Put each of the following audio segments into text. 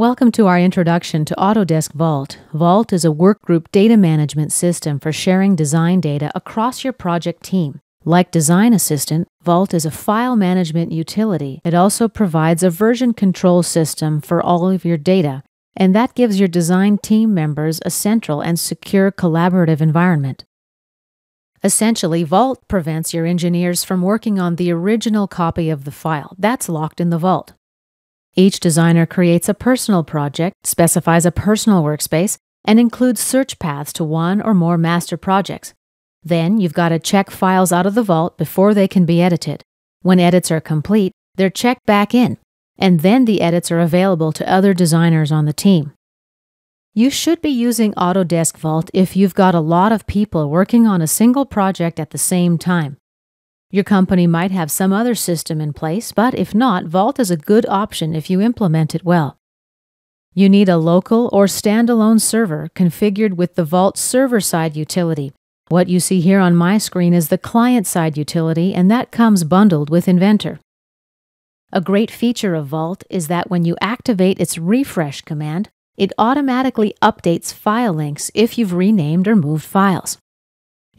Welcome to our introduction to Autodesk Vault. Vault is a workgroup data management system for sharing design data across your project team. Like Design Assistant, Vault is a file management utility. It also provides a version control system for all of your data, and that gives your design team members a central and secure collaborative environment. Essentially, Vault prevents your engineers from working on the original copy of the file. That's locked in the Vault. Each designer creates a personal project, specifies a personal workspace, and includes search paths to one or more master projects. Then you've got to check files out of the vault before they can be edited. When edits are complete, they're checked back in, and then the edits are available to other designers on the team. You should be using Autodesk Vault if you've got a lot of people working on a single project at the same time. Your company might have some other system in place, but if not, Vault is a good option if you implement it well. You need a local or standalone server configured with the Vault server side utility. What you see here on my screen is the client side utility, and that comes bundled with Inventor. A great feature of Vault is that when you activate its refresh command, it automatically updates file links if you've renamed or moved files.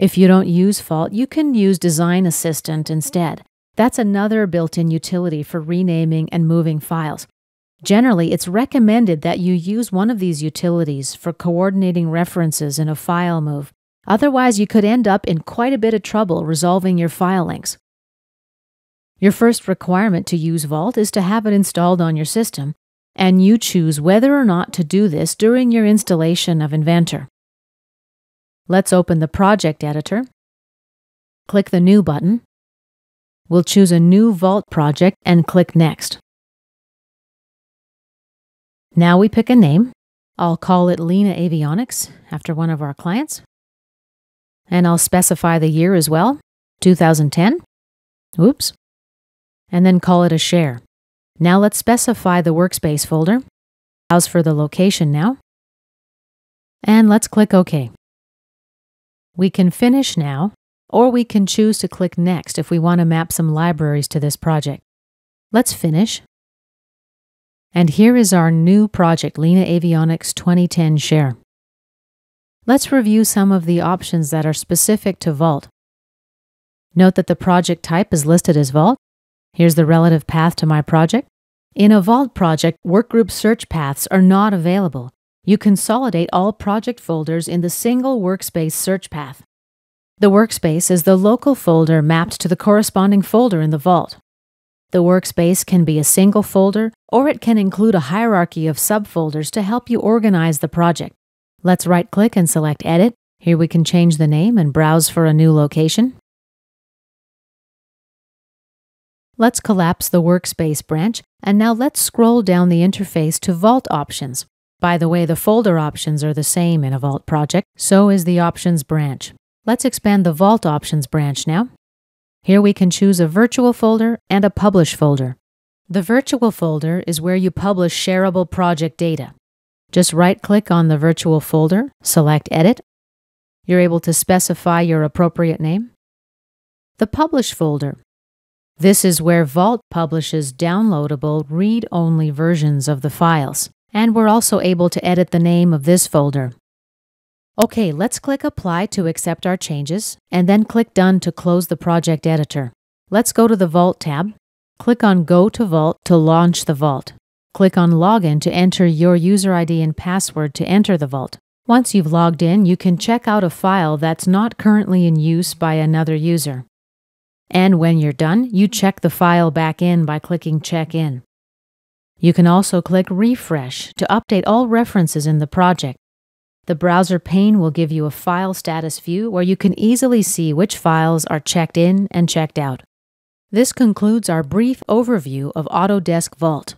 If you don't use Vault, you can use Design Assistant instead. That's another built in utility for renaming and moving files. Generally, it's recommended that you use one of these utilities for coordinating references in a file move. Otherwise, you could end up in quite a bit of trouble resolving your file links. Your first requirement to use Vault is to have it installed on your system, and you choose whether or not to do this during your installation of Inventor. Let's open the project editor. Click the New button. We'll choose a new Vault project and click Next. Now we pick a name. I'll call it Lena Avionics after one of our clients. And I'll specify the year as well 2010. Oops. And then call it a share. Now let's specify the workspace folder. Browse for the location now. And let's click OK. We can finish now, or we can choose to click Next if we want to map some libraries to this project. Let's finish. And here is our new project, Lena Avionics 2010 Share. Let's review some of the options that are specific to Vault. Note that the project type is listed as Vault. Here's the relative path to my project. In a Vault project, workgroup search paths are not available, you consolidate all project folders in the single workspace search path. The workspace is the local folder mapped to the corresponding folder in the vault. The workspace can be a single folder, or it can include a hierarchy of subfolders to help you organize the project. Let's right click and select Edit. Here we can change the name and browse for a new location. Let's collapse the Workspace branch, and now let's scroll down the interface to Vault Options. By the way, the folder options are the same in a Vault project, so is the Options branch. Let's expand the Vault Options branch now. Here we can choose a virtual folder and a publish folder. The virtual folder is where you publish shareable project data. Just right click on the virtual folder, select Edit. You're able to specify your appropriate name. The Publish folder. This is where Vault publishes downloadable read only versions of the files and we're also able to edit the name of this folder. Okay, let's click Apply to accept our changes, and then click Done to close the project editor. Let's go to the Vault tab. Click on Go to Vault to launch the Vault. Click on Login to enter your user ID and password to enter the Vault. Once you've logged in, you can check out a file that's not currently in use by another user. And when you're done, you check the file back in by clicking Check In. You can also click Refresh to update all references in the project. The browser pane will give you a file status view where you can easily see which files are checked in and checked out. This concludes our brief overview of Autodesk Vault.